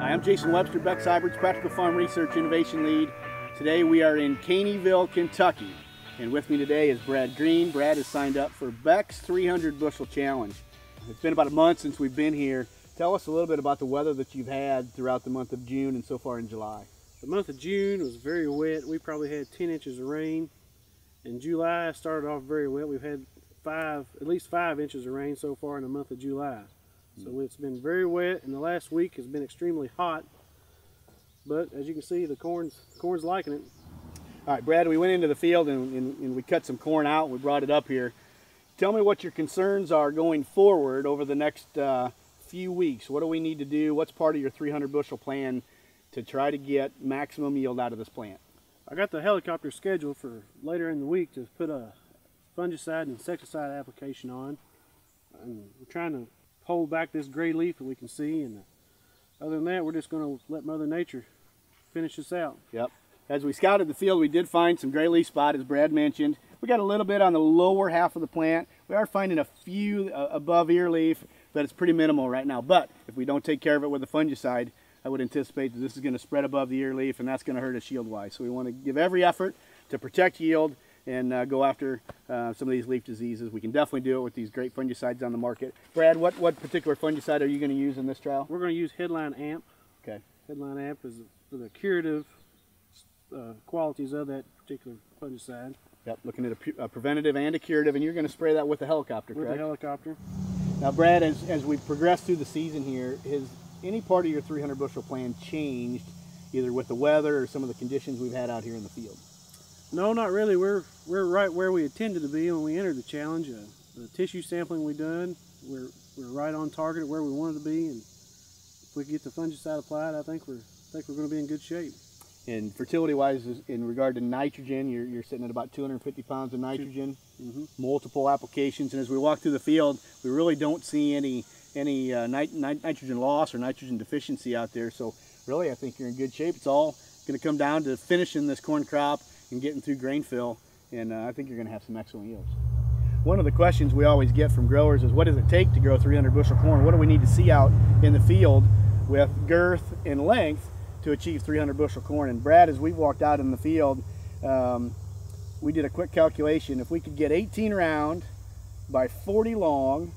Hi, I'm Jason Webster, Beck's Hybrids Practical Farm Research Innovation Lead. Today we are in Caneyville, Kentucky. And with me today is Brad Green. Brad has signed up for Beck's 300 Bushel Challenge. It's been about a month since we've been here. Tell us a little bit about the weather that you've had throughout the month of June and so far in July. The month of June was very wet. We probably had 10 inches of rain. In July started off very wet. We've had five, at least five inches of rain so far in the month of July. So it's been very wet, and the last week has been extremely hot. But as you can see, the corn's corn's liking it. All right, Brad, we went into the field and, and, and, we cut some corn out. We brought it up here. Tell me what your concerns are going forward over the next uh, few weeks. What do we need to do? What's part of your 300 bushel plan to try to get maximum yield out of this plant? I got the helicopter scheduled for later in the week to put a fungicide and insecticide application on. And we're trying to hold back this gray leaf that we can see. And other than that, we're just going to let Mother Nature finish this out. Yep. As we scouted the field, we did find some gray leaf spot, as Brad mentioned. We got a little bit on the lower half of the plant. We are finding a few uh, above ear leaf, but it's pretty minimal right now. But if we don't take care of it with a fungicide, I would anticipate that this is going to spread above the ear leaf, and that's going to hurt us yield-wise. So we want to give every effort to protect yield and uh, go after uh, some of these leaf diseases. We can definitely do it with these great fungicides on the market. Brad, what, what particular fungicide are you going to use in this trial? We're going to use Headline Amp. Okay. Headline Amp is for the curative uh, qualities of that particular fungicide. Yep, looking at a, a, preventative and a curative, and you're going to spray that with a helicopter, with correct? With a helicopter. Now, Brad, as, as we progress through the season here, has any part of your 300 bushel plan changed, either with the weather or some of the conditions we've had out here in the field? No, not really. We're we're right where we intended to be when we entered the challenge. Uh, the tissue sampling we done, we're we're right on target where we wanted to be, and if we get the fungicide applied, I think we're I think we're going to be in good shape. And fertility-wise, in regard to nitrogen, you're, you're sitting at about 250 pounds of nitrogen, mm -hmm. multiple applications, and as we walk through the field, we really don't see any any uh, nit nit nitrogen loss or nitrogen deficiency out there. So really, I think you're in good shape. It's all going to come down to finishing this corn crop and getting through grain fill, and uh, I think you're going to have some excellent yields. One of the questions we always get from growers is what does it take to grow 300 bushel corn? What do we need to see out in the field with girth and length to achieve 300 bushel corn? And Brad, as we walked out in the field, um, we did a quick calculation. If we could get 18 round by 40 long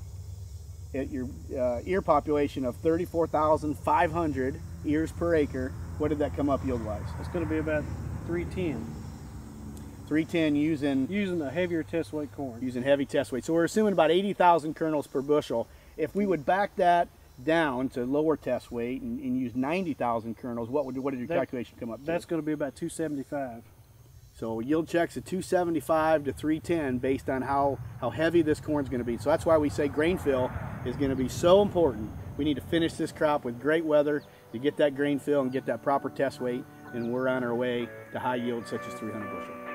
at your uh, ear population of 34,500 ears per acre, what did that come up yield-wise? It's going to be about 310. 310 using using a heavier test weight corn. Using heavy test weight. So we're assuming about 80,000 kernels per bushel. If we would back that down to lower test weight and, and use 90,000 kernels, what would what did your that, calculation come up to? That's going to be about 275. So yield checks at 275 to 310 based on how, how heavy this corn is going to be. So that's why we say grain fill is going to be so important. We need to finish this crop with great weather to get that grain fill and get that proper test weight, and we're on our way to high yield such as 300 bushel.